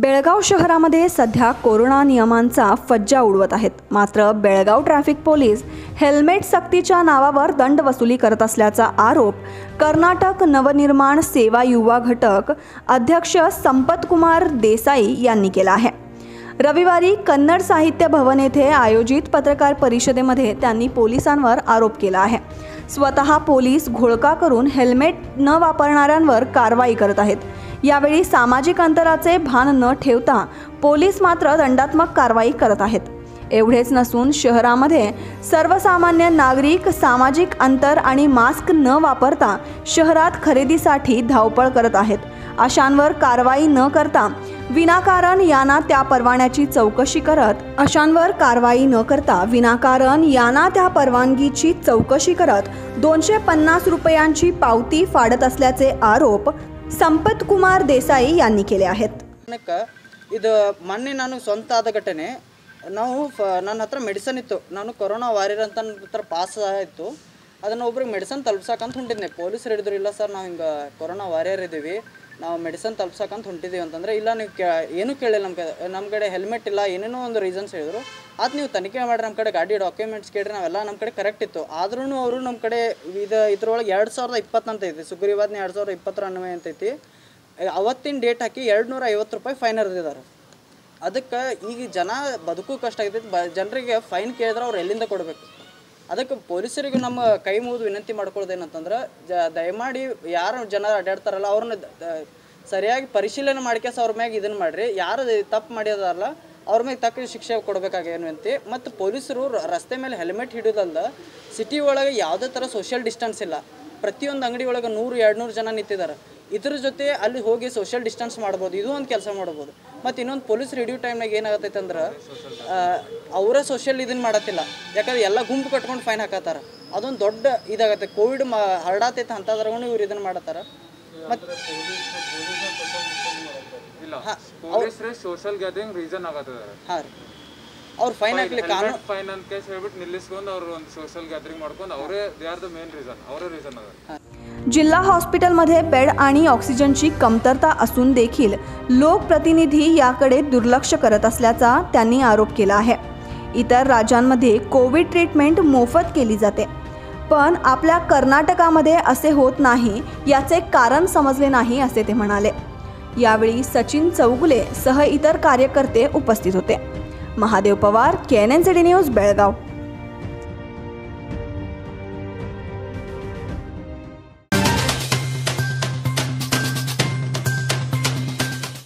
बेळगाव शहरामध्ये सध्या कोरोना नियमांचा फज्जा उडवत आहेत. मात्र बेळगाव ट्रॅफिक पोलीस हेल्मेट सक्तीच्या नावावर दंड वसुली करत असल्याचा आरोप कर्नाटक नवनिर्माण सेवा युवा घटक अध्यक्ष संपतकुमार देसाई यांनी केला आहे. रविवारी कन्नड साहित्य भवन येथे आयोजित पत्रकार परिषदेमध्ये त्यांनी पोलिसांवर आरोप केला आहे. स्वतः पोलीस घोळका करून हेल्मेट न वापरणाऱ्यांवर कारवाई करत आहेत. यावेळी सामाजिक अंतराचे भान न ठेवता पोलीस मात्र दंडात्मक कारवाई करत आहेत. एवढेच नसून शहरामध्ये सर्वसामान्य नागरिक सामाजिक अंतर आणि मास्क न वापरता शहरात खरेदीसाठी धावपळ करत आहेत. अशांवर कारवाई न करता विनाकारण यांना त्या परवान्याची चौकशी करत अशांवर कारवाई न करता विनाकारण याना त्या परवानगीची चौकशी करत दोनशे पन्नास रुपयांची पावती फाडत असल्याचे आरोप ಸಂಪತ್ ಕುಮಾರ್ ದೇಸಾಯಿ यांनी केले आहेत ಕಾರಣಕ್ಕೆ ಇದು ಮೊನ್ನೆ ನಾನು ಸ್ವಂತ ಆದ ಘಟನೆ ನಾವು ಫ ನನ್ನ ಹತ್ರ ಮೆಡಿಸನ್ ಇತ್ತು ನಾನು ಕೊರೋನಾ ವಾರಿಯರ್ ಅಂತ ನನ್ನ ಹತ್ರ ಪಾಸ್ ಇತ್ತು ಅದನ್ನು ಒಬ್ರಿಗೆ ಮೆಡಿಸನ್ ತಲುಪ್ಸಕ್ಕಂತ ಹೊಂಟಿದ್ನೆ ಪೊಲೀಸರು ಹಿಡಿದ್ರು ಇಲ್ಲ ಸರ್ ನಾವು ಹಿಂಗೆ ಕೊರೋನಾ ವಾರಿಯರ್ ಇದ್ದೀವಿ ನಾವು ಮೆಡಿಸನ್ ತಲುಪ್ಸಕ್ಕಂತ ಹೊಂಟಿದ್ದೀವಿ ಅಂತಂದರೆ, ಇಲ್ಲ ನೀವು ಕೇ, ಏನೂ ಕೇಳಿಲ್ಲ ನಮ್ಮ ಕಡೆ ನಮ್ಮ ಕಡೆ ಹೆಲ್ಮೆಟ್ ಇಲ್ಲ, ಏನೇನೋ ಒಂದು ರೀಸನ್ಸ್ ಹೇಳಿದ್ರು. ಅದು ನೀವು ತನಿಖೆ ಮಾಡಿರಿ ನಮ್ಮ ಕಡೆ ಗಾಡಿ ಡಾಕ್ಯುಮೆಂಟ್ಸ್ ಕೇಳಿರಿ, ನಾವೆಲ್ಲ ನಮ್ಮ ಕಡೆ ಕರೆಕ್ಟ್ ಇತ್ತು. ಆದ್ರೂ ಅವರು ನಮ್ಮ ಕಡೆ ಇದು, ಇದ್ರೊಳಗೆ ಎರಡು ಸಾವಿರದ ಇಪ್ಪತ್ತು ಅಂತ ಐತಿ. ಸುಗ್ರೀವಾದ್ನ ಎರಡು ಸಾವಿರದ ಇಪ್ಪತ್ತರ ಅನ್ವಯ ಅಂತೈತಿ ಅವತ್ತಿನ ಡೇಟ್ ಹಾಕಿ ಎರಡು ನೂರ ಐವತ್ತು ರೂಪಾಯಿ ಫೈನ್ ಹರಿದಿದ್ದಾರೆ. ಅದಕ್ಕೆ ಈಗ ಜನ ಬದುಕು ಕಷ್ಟ ಆಗ್ತೈತಿ. ಬ, ಜನರಿಗೆ ಫೈನ್ ಕೇಳಿದ್ರೆ ಅವ್ರು ಎಲ್ಲಿಂದ ಕೊಡಬೇಕು? ಅದಕ್ಕೆ ಪೊಲೀಸರಿಗೆ ನಮ್ಮ ಕೈ ಮುಗಿದು ವಿನಂತಿ ಮಾಡ್ಕೊಳ್ಳೋದೇನಂತಂದ್ರೆ ಜ, ದಯಮಾಡಿ ಯಾರು ಜನ ಅಡ್ಡಾಡ್ತಾರಲ್ಲ, ಅವ್ರನ್ನ ಸರಿಯಾಗಿ ಪರಿಶೀಲನೆ ಮಾಡ್ಕೇಸ ಅವ್ರ ಮ್ಯಾಗ ಇದನ್ನು ಮಾಡಿರಿ. ಯಾರು ತಪ್ಪು ಮಾಡಿದಾರಲ್ಲ ಅವ್ರ ಮ್ಯಾಗ ತಕ್ಕ ಶಿಕ್ಷೆ ಕೊಡಬೇಕಾಗೇನು ಅಂತ ಮತ್ತು ಪೊಲೀಸರು ರಸ್ತೆ ಮೇಲೆ ಹೆಲ್ಮೆಟ್ ಹಿಡಿಯೋದಲ್ಲ ಸಿಟಿ ಒಳಗೆ ಯಾವುದೇ ಥರ ಸೋಷಿಯಲ್ ಡಿಸ್ಟೆನ್ಸ್ ಇಲ್ಲ. ಪ್ರತಿಯೊಂದು ಅಂಗಡಿ ಒಳಗೆ ನೂರು ಎರಡು ನೂರು ಜನ ನಿಂತಿದ್ದಾರೆ ಇದ್ರ ಜೊತೆ ಅಲ್ಲಿ ಹೋಗಿ ಸೋಷಿಯಲ್ ಡಿಸ್ಟೆನ್ಸ್ ಮಾಡ್ಬೋದು. ಇದು ಒಂದು ಕೆಲಸ ಮಾಡ್ಬೋದು. ಮತ್ತು ಇನ್ನೊಂದು ಪೊಲೀಸ್ ರೆಡಿಯೂ ಟೈಮ್ನಾಗ ಏನಾಗತ್ತೈತೆ ಅಂದ್ರೆ ಅವರ ಸೋಷಿಯಲ್ ಇದನ್ನು ಮಾಡತ್ತಿಲ್ಲ. ಯಾಕಂದ್ರೆ ಎಲ್ಲ ಗುಂಪು ಕಟ್ಕೊಂಡು ಫೈನ್ ಹಾಕತ್ತಾರ. ಅದೊಂದು ದೊಡ್ಡ ಇದಾಗತ್ತೆ. ಕೋವಿಡ್ ಮ ಹರಡಾತೈತೆ ಅಂಥದ್ರಾಗೂ ಇವ್ರು ಇದನ್ನು ಮಾಡತ್ತಾರ. ಮತ್ತು ಹಾಂ ಸೋಷಿಯಲ್ ಗ್ಯಾದರಿಂಗ್ ರೀಸನ್ ಆಗತ್ತದ. ಹಾಂ ರೀ. ಅವ್ರು ಫೈನ್ ಹಾಕ್ಲಿಕ್ಕೆ ಕಾನೂನು ಫೈನ್ ಅಂತ ಕೇಸ್ ಹೇಳ್ಬಿಟ್ಟು ನಿಲ್ಲಿಸ್ಕೊಂಡು ಅವ್ರು ಒಂದು ಸೋಷಿಯಲ್ ಗ್ಯಾದರಿಂಗ್ ಮಾಡ್ಕೊಂಡು ಅವರೇ they are the main reason ಅವರೇ ರೀಸನ್ ಅದ जिल्हा हॉस्पिटलमध्ये बेड आणि ऑक्सिजनची कमतरता असून देखील लोकप्रतिनिधी याकडे दुर्लक्ष करत असल्याचा त्यांनी आरोप केला आहे इतर राज्यांमध्ये कोविड ट्रीटमेंट मोफत केली जाते पण आपल्या कर्नाटकामध्ये असे होत नाही याचे कारण समजले नाही असे ते म्हणाले यावेळी सचिन चौगुले सह इतर कार्यकर्ते उपस्थित होते Mahadev Pawar K N N C D news Belgaum.